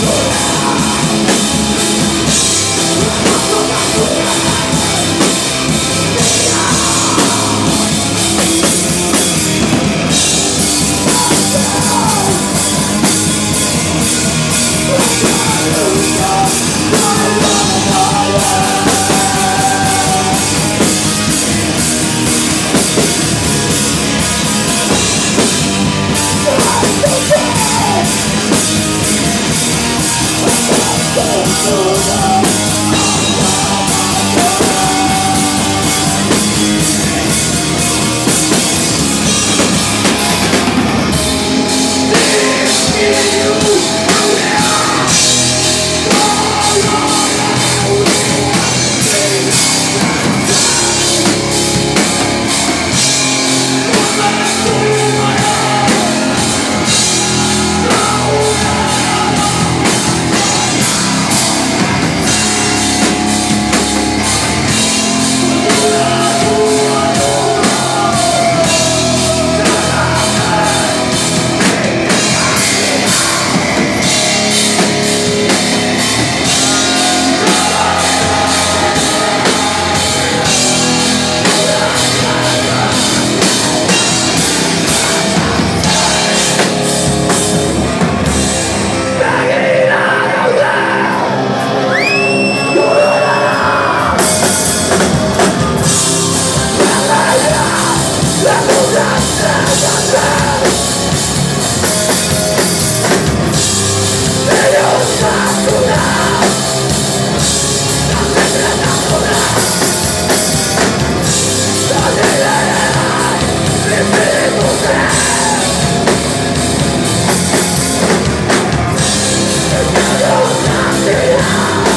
Whoa. Yeah.